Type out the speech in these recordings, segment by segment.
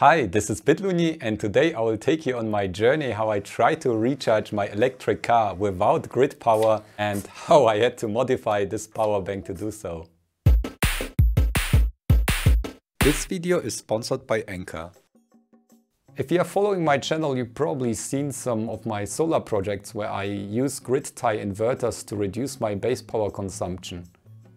Hi, this is Bitluni and today I will take you on my journey how I try to recharge my electric car without grid power and how I had to modify this power bank to do so. This video is sponsored by Anker. If you are following my channel, you've probably seen some of my solar projects where I use grid tie inverters to reduce my base power consumption.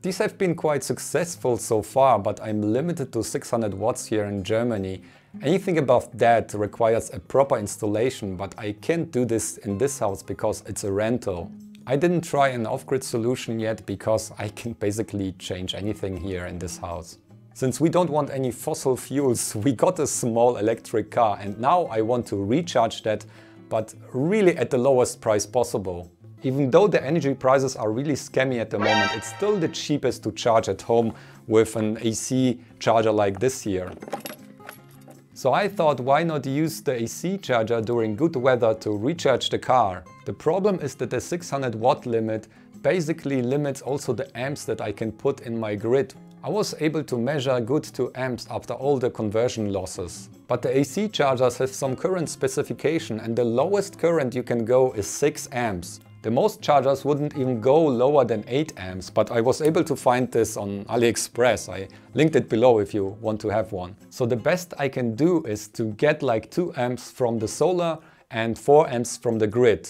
These have been quite successful so far, but I'm limited to 600 watts here in Germany. Anything above that requires a proper installation, but I can't do this in this house because it's a rental. I didn't try an off-grid solution yet because I can basically change anything here in this house. Since we don't want any fossil fuels, we got a small electric car and now I want to recharge that, but really at the lowest price possible. Even though the energy prices are really scammy at the moment, it's still the cheapest to charge at home with an AC charger like this here. So I thought why not use the AC charger during good weather to recharge the car. The problem is that the 600 watt limit basically limits also the amps that I can put in my grid. I was able to measure good to amps after all the conversion losses. But the AC chargers have some current specification and the lowest current you can go is 6 amps. The most chargers wouldn't even go lower than 8 amps, but I was able to find this on AliExpress. I linked it below if you want to have one. So the best I can do is to get like 2 amps from the solar and 4 amps from the grid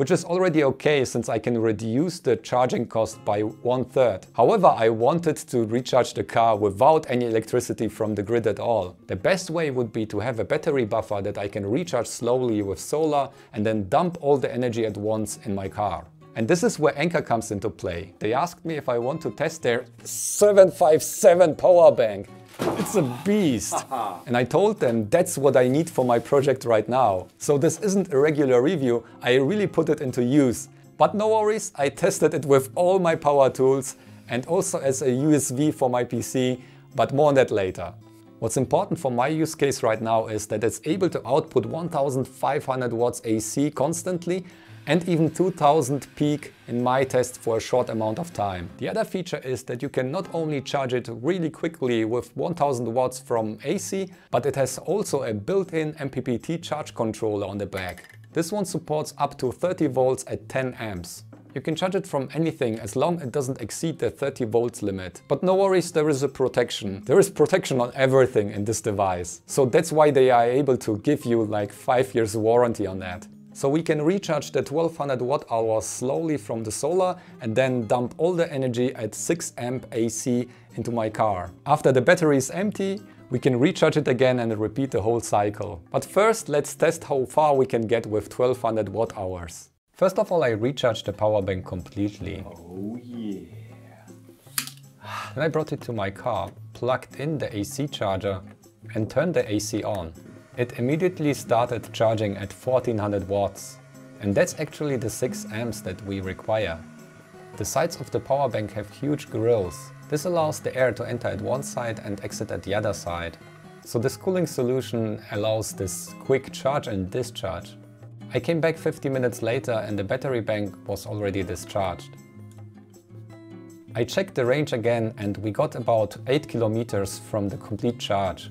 which is already okay since I can reduce the charging cost by one third. However, I wanted to recharge the car without any electricity from the grid at all. The best way would be to have a battery buffer that I can recharge slowly with solar and then dump all the energy at once in my car. And this is where Anker comes into play. They asked me if I want to test their 757 power bank. It's a beast. and I told them that's what I need for my project right now. So this isn't a regular review, I really put it into use. But no worries, I tested it with all my power tools and also as a UPS for my PC, but more on that later. What's important for my use case right now is that it's able to output 1500 watts AC constantly and even 2000 peak in my test for a short amount of time. The other feature is that you can not only charge it really quickly with 1000 watts from AC, but it has also a built-in MPPT charge controller on the back. This one supports up to 30 volts at 10 amps. You can charge it from anything as long it doesn't exceed the 30 volts limit. But no worries, there is a protection. There is protection on everything in this device. So that's why they are able to give you like 5 years warranty on that. So we can recharge the 1200 watt hours slowly from the solar and then dump all the energy at 6 amp AC into my car. After the battery is empty, we can recharge it again and repeat the whole cycle. But first let's test how far we can get with 1200 watt hours. First of all I recharged the power bank completely. Oh yeah. Then I brought it to my car, plugged in the AC charger and turned the AC on. It immediately started charging at 1400 watts. And that's actually the 6 amps that we require. The sides of the power bank have huge grills. This allows the air to enter at one side and exit at the other side. So this cooling solution allows this quick charge and discharge. I came back 50 minutes later and the battery bank was already discharged. I checked the range again and we got about 8 kilometers from the complete charge.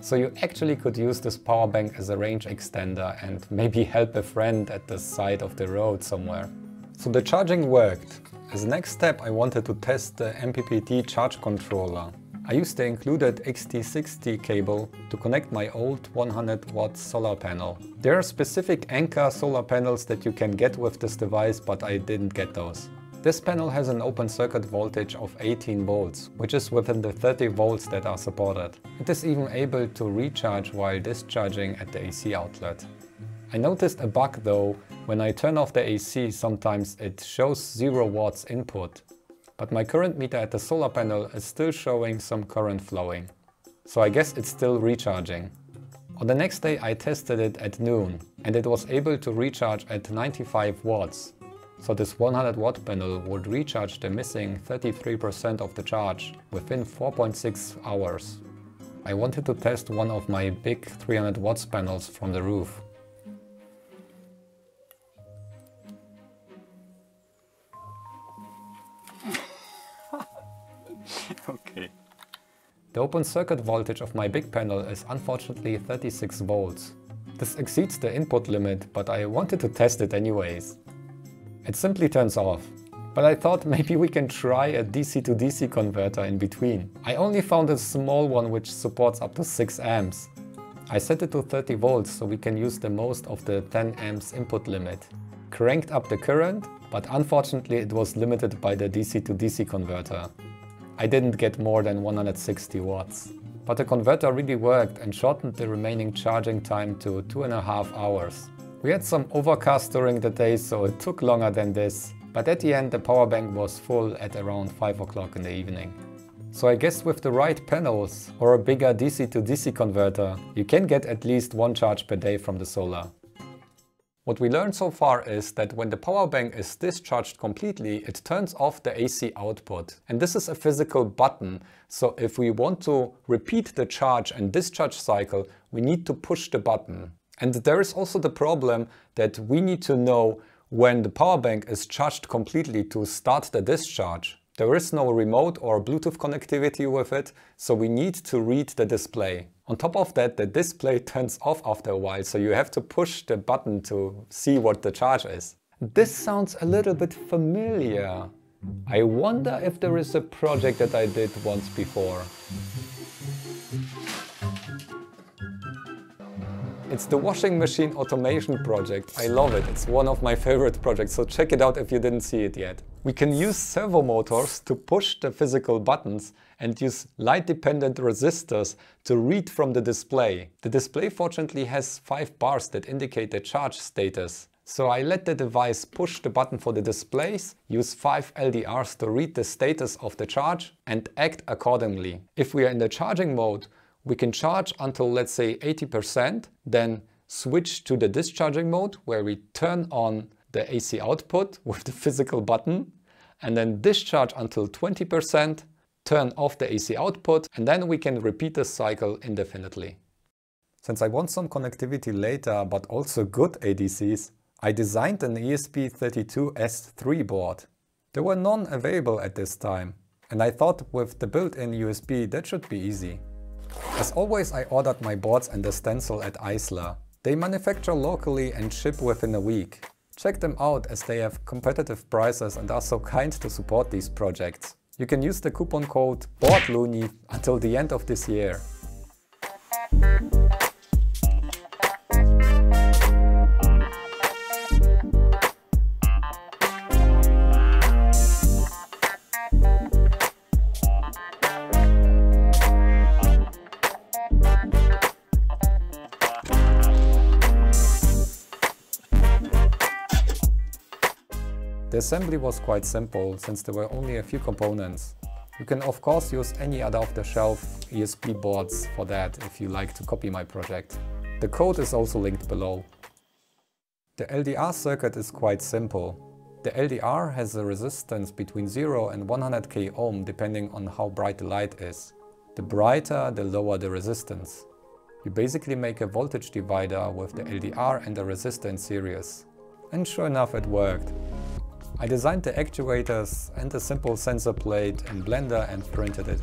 So you actually could use this power bank as a range extender and maybe help a friend at the side of the road somewhere. So the charging worked. As next step I wanted to test the MPPT charge controller. I used the included XT60 cable to connect my old 100 watt solar panel. There are specific Anker solar panels that you can get with this device but I didn't get those. This panel has an open circuit voltage of 18 volts, which is within the 30 volts that are supported. It is even able to recharge while discharging at the AC outlet. I noticed a bug though, when I turn off the AC sometimes it shows 0 watts input. But my current meter at the solar panel is still showing some current flowing. So I guess it's still recharging. On the next day I tested it at noon and it was able to recharge at 95 watts, so this 100 watt panel would recharge the missing 33% of the charge within 4.6 hours. I wanted to test one of my big 300 watts panels from the roof. okay. The open circuit voltage of my big panel is unfortunately 36 volts. This exceeds the input limit, but I wanted to test it anyways. It simply turns off. But I thought maybe we can try a DC to DC converter in between. I only found a small one which supports up to 6 amps. I set it to 30 volts so we can use the most of the 10 amps input limit. Cranked up the current, but unfortunately it was limited by the DC to DC converter. I didn't get more than 160 watts. But the converter really worked and shortened the remaining charging time to two and a half hours. We had some overcast during the day so it took longer than this, but at the end the power bank was full at around 5 o'clock in the evening. So I guess with the right panels or a bigger DC to DC converter, you can get at least one charge per day from the solar. What we learned so far is that when the power bank is discharged completely, it turns off the AC output. And this is a physical button. So if we want to repeat the charge and discharge cycle, we need to push the button. And there is also the problem that we need to know when the power bank is charged completely to start the discharge. There is no remote or Bluetooth connectivity with it, so we need to read the display. On top of that, the display turns off after a while, so you have to push the button to see what the charge is. This sounds a little bit familiar. I wonder if there is a project that I did once before. It's the washing machine automation project. I love it. It's one of my favorite projects, so check it out if you didn't see it yet. We can use servo motors to push the physical buttons and use light-dependent resistors to read from the display. The display fortunately has five bars that indicate the charge status. So I let the device push the button for the displays, use 5 LDRs to read the status of the charge and act accordingly. If we are in the charging mode, we can charge until let's say 80%, then switch to the discharging mode where we turn on the AC output with the physical button and then discharge until 20%, turn off the AC output and then we can repeat the cycle indefinitely. Since I want some connectivity later but also good ADCs, I designed an ESP32S3 board. There were none available at this time and I thought with the built-in USB that should be easy. As always I ordered my boards and the stencil at Aisler. They manufacture locally and ship within a week. Check them out as they have competitive prices and are so kind to support these projects. You can use the coupon code BOARDLUNI until the end of this year. The assembly was quite simple, since there were only a few components. You can of course use any other off-the-shelf ESP boards for that if you like to copy my project. The code is also linked below. The LDR circuit is quite simple. The LDR has a resistance between 0 and 100k ohm depending on how bright the light is. The brighter, the lower the resistance. You basically make a voltage divider with the LDR and the resistor in series. And sure enough it worked. I designed the actuators and a simple sensor plate in Blender and printed it.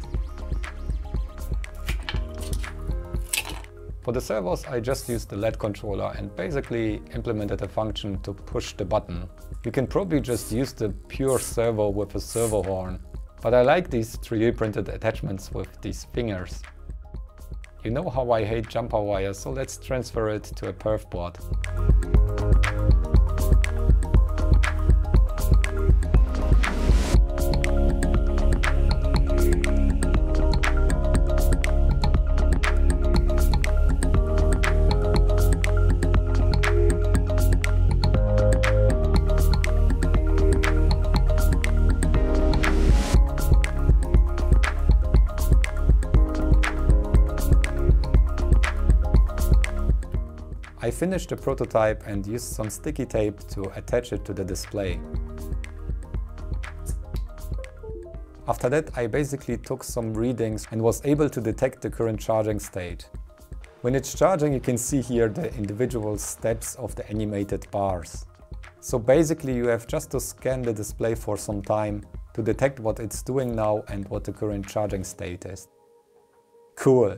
For the servos I just used the LED controller and basically implemented a function to push the button. You can probably just use the pure servo with a servo horn, but I like these 3D printed attachments with these fingers. You know how I hate jumper wires, so let's transfer it to a perf board. Finished the prototype and used some sticky tape to attach it to the display. After that I basically took some readings and was able to detect the current charging state. When it's charging you can see here the individual steps of the animated bars. So basically you have just to scan the display for some time to detect what it's doing now and what the current charging state is. Cool.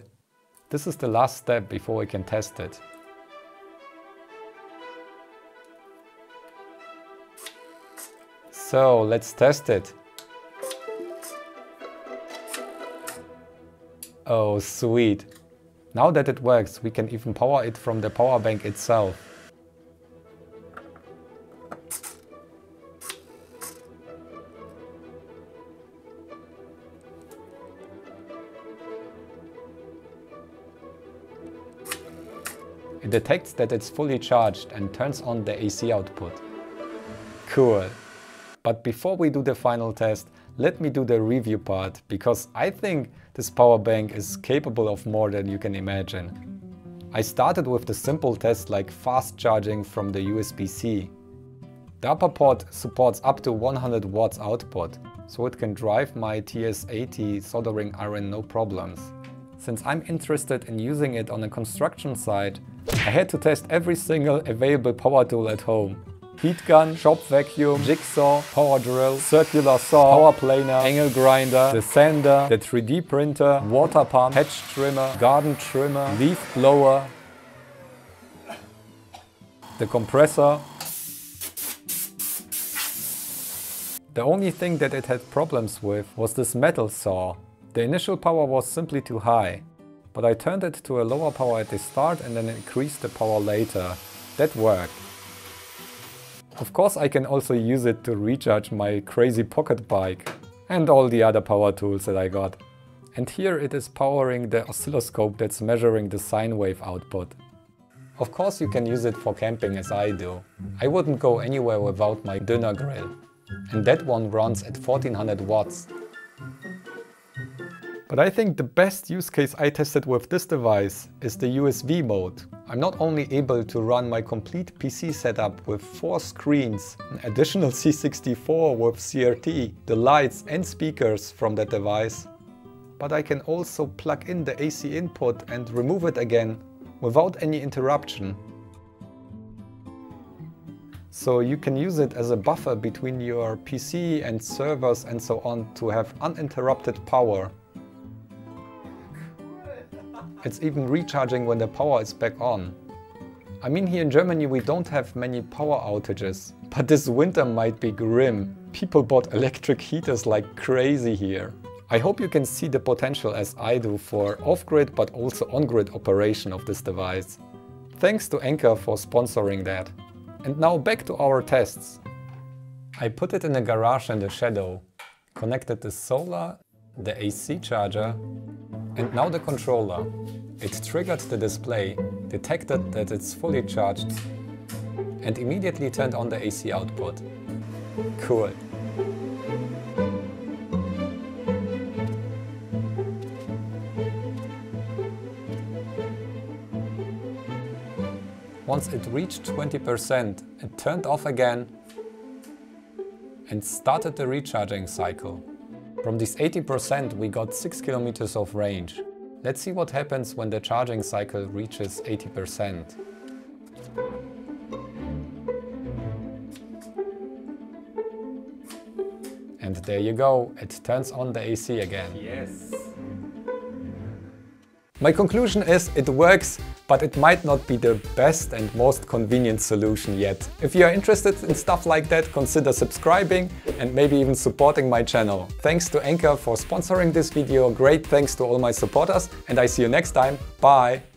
This is the last step before we can test it. So let's test it. Oh, sweet. Now that it works, we can even power it from the power bank itself. It detects that it's fully charged and turns on the AC output. Cool. But before we do the final test, let me do the review part, because I think this power bank is capable of more than you can imagine. I started with the simple test like fast charging from the USB-C. The upper port supports up to 100 watts output, so it can drive my TS80 soldering iron no problems. Since I'm interested in using it on a construction site, I had to test every single available power tool at home. Heat gun, shop vacuum, jigsaw, power drill, circular saw, power planer, angle grinder, the sander, the 3D printer, water pump, hedge trimmer, garden trimmer, leaf blower, the compressor. The only thing that it had problems with was this metal saw. The initial power was simply too high, but I turned it to a lower power at the start and then increased the power later. That worked. Of course I can also use it to recharge my crazy pocket bike and all the other power tools that I got. And here it is powering the oscilloscope that's measuring the sine wave output. Of course you can use it for camping as I do. I wouldn't go anywhere without my dinner grill. And that one runs at 1400 watts. But I think the best use case I tested with this device is the USB mode. I'm not only able to run my complete PC setup with four screens, an additional C64 with CRT, the lights and speakers from that device, but I can also plug in the AC input and remove it again without any interruption. So you can use it as a buffer between your PC and servers and so on to have uninterrupted power. It's even recharging when the power is back on. I mean here in Germany we don't have many power outages, but this winter might be grim. People bought electric heaters like crazy here. I hope you can see the potential as I do for off-grid but also on-grid operation of this device. Thanks to Anker for sponsoring that. And now back to our tests. I put it in a garage in the shadow, connected the solar, the AC charger and now the controller. It triggered the display, detected that it's fully charged and immediately turned on the AC output. Cool. Once it reached 20%, it turned off again and started the recharging cycle. From this 80% we got 6 kilometers of range. Let's see what happens when the charging cycle reaches 80%. And there you go, it turns on the AC again. Yes. My conclusion is it works, but it might not be the best and most convenient solution yet. If you are interested in stuff like that, consider subscribing and maybe even supporting my channel. Thanks to Anker for sponsoring this video, great thanks to all my supporters and I see you next time. Bye!